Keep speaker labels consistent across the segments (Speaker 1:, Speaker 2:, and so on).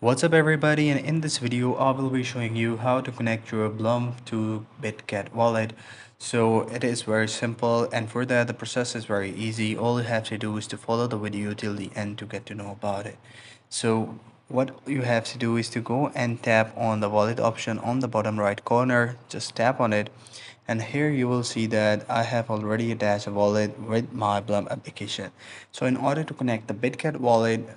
Speaker 1: What's up everybody and in this video I will be showing you how to connect your Blum to Bitget wallet. So it is very simple and for that the process is very easy. All you have to do is to follow the video till the end to get to know about it. So what you have to do is to go and tap on the wallet option on the bottom right corner. Just tap on it and here you will see that I have already attached a wallet with my Blum application. So in order to connect the Bitget wallet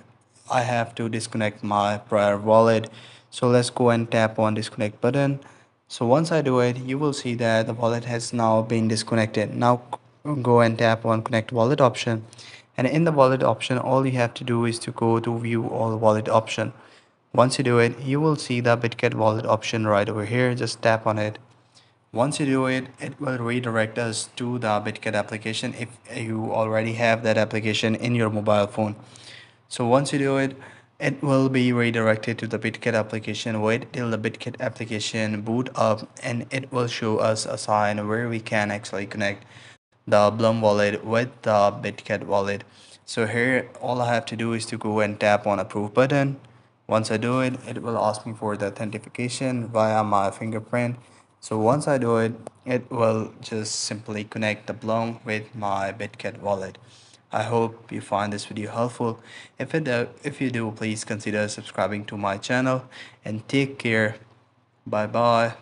Speaker 1: I have to disconnect my prior wallet. So let's go and tap on disconnect button. So once I do it you will see that the wallet has now been disconnected. Now go and tap on connect wallet option. And in the wallet option all you have to do is to go to view all wallet option. Once you do it you will see the bitget wallet option right over here. Just tap on it. Once you do it it will redirect us to the bitget application if you already have that application in your mobile phone so once you do it, it will be redirected to the Bitget application. Wait till the Bitget application boot up and it will show us a sign where we can actually connect the Blum wallet with the Bitget wallet. So here all I have to do is to go and tap on approve button. Once I do it, it will ask me for the authentication via my fingerprint. So once I do it, it will just simply connect the Blum with my Bitget wallet. I hope you find this video helpful. If, it, uh, if you do, please consider subscribing to my channel and take care. Bye bye.